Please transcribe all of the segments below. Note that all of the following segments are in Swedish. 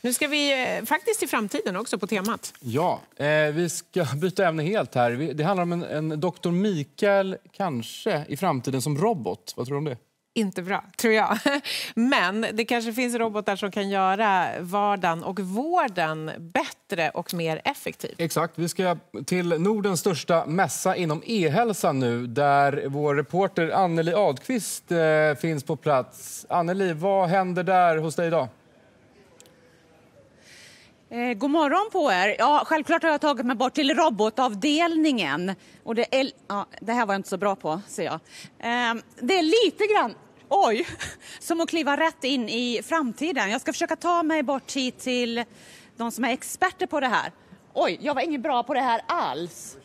Nu ska vi eh, faktiskt till framtiden också på temat. Ja, eh, vi ska byta ämne helt här. Det handlar om en, en doktor Mikael, kanske, i framtiden som robot. Vad tror du om det? Inte bra, tror jag. Men det kanske finns robotar som kan göra vardagen och vården bättre och mer effektiv. Exakt. Vi ska till Nordens största mässa inom e-hälsa nu där vår reporter Anneli Adqvist eh, finns på plats. Anneli, vad händer där hos dig idag? Eh, god morgon på er. Ja, självklart har jag tagit mig bort till robotavdelningen. Och det, är, ja, det här var jag inte så bra på, ser jag. Eh, det är lite grann, oj, som att kliva rätt in i framtiden. Jag ska försöka ta mig bort hit till de som är experter på det här. Oj, jag var ingen bra på det här alls.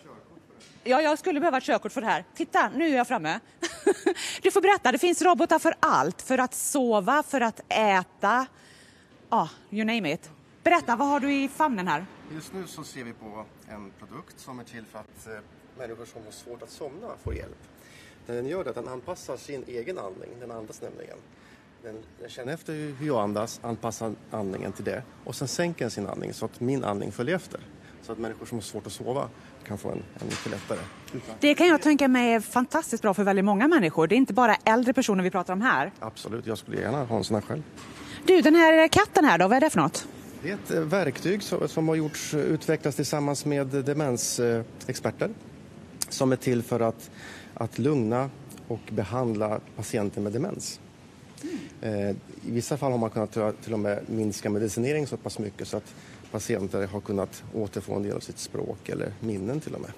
Ja, jag skulle behöva ett körkort för det här. Titta, nu är jag framme. Du får berätta, det finns robotar för allt. För att sova, för att äta. Ja, you name it. Berätta, vad har du i famnen här? Just nu så ser vi på en produkt som är till för att eh, människor som har svårt att somna får hjälp. Den gör det att den anpassar sin egen andning, den andas nämligen. Den, den känner efter hur jag andas, anpassar andningen till det och sen sänker den sin andning så att min andning följer efter. Så att människor som har svårt att sova kan få en, en mycket lättare. Det kan jag tänka mig är fantastiskt bra för väldigt många människor. Det är inte bara äldre personer vi pratar om här. Absolut, jag skulle gärna ha en sån här själv. Du, den här katten här då, vad är det för något? Det är ett eh, verktyg som, som har gjorts, utvecklas tillsammans med demensexperter som är till för att, att lugna och behandla patienter med demens. Eh, I vissa fall har man kunnat till och med minska medicinering så pass mycket så att patienter har kunnat återfå en del av sitt språk eller minnen till och med.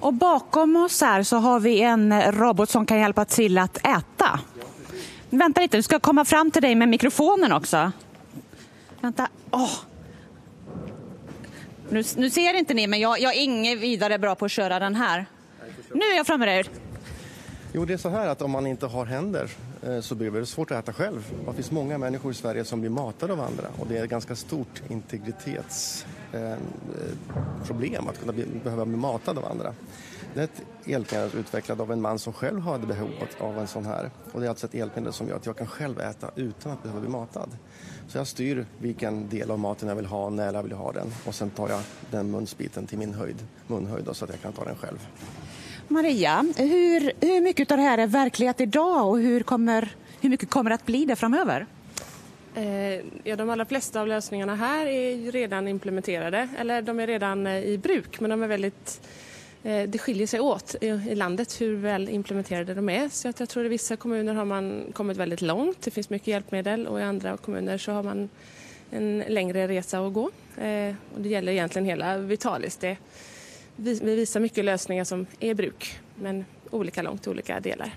Och bakom oss här så har vi en robot som kan hjälpa till att äta. Vänta lite, du ska komma fram till dig med mikrofonen också. Vänta. Oh. Nu, nu ser inte ni, men jag, jag är inget vidare bra på att köra den här. Nu är jag framme där. Jo, det är så här att om man inte har händer eh, så blir det svårt att äta själv. Det finns många människor i Sverige som blir matade av andra och det är ett ganska stort integritetsproblem eh, eh, att kunna bli, behöva bli matad av andra. Det är ett hjälpmedel utvecklat av en man som själv hade behov av en sån här. Och det är alltså ett hjälpmedel som gör att jag kan själv äta utan att behöva bli matad. Så jag styr vilken del av maten jag vill ha, när jag vill ha den och sen tar jag den munsbiten till min höjd, munhöjd så att jag kan ta den själv. Maria, hur, hur mycket av det här är verklighet idag och hur, kommer, hur mycket kommer det att bli det framöver? Eh, ja, de allra flesta av lösningarna här är redan implementerade, eller de är redan eh, i bruk, men de är väldigt Eh, det skiljer sig åt i landet hur väl implementerade de är. Så jag tror att i vissa kommuner har man kommit väldigt långt, det finns mycket hjälpmedel och i andra kommuner så har man en längre resa att gå. Eh, och det gäller egentligen hela Vitalis. Det, vi visar mycket lösningar som är i bruk men olika långt i olika delar.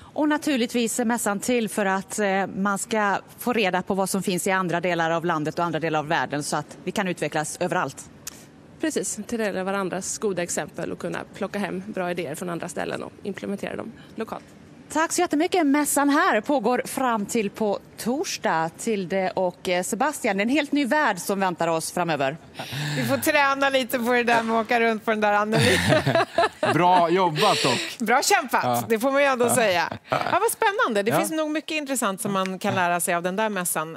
Och naturligtvis är mässan till för att eh, man ska få reda på vad som finns i andra delar av landet och andra delar av världen så att vi kan utvecklas överallt. Precis, till dela varandras goda exempel och kunna plocka hem bra idéer från andra ställen och implementera dem lokalt. Tack så jättemycket. Mässan här pågår fram till på torsdag. Tilde och eh, Sebastian, det är en helt ny värld som väntar oss framöver. Vi får träna lite på det där med att åka runt på den där Anneli. Bra jobbat dock. Bra kämpat, ja. det får man ju ändå ja. säga. Ja, vad spännande. Det ja. finns nog mycket intressant som man kan lära sig av den där mässan.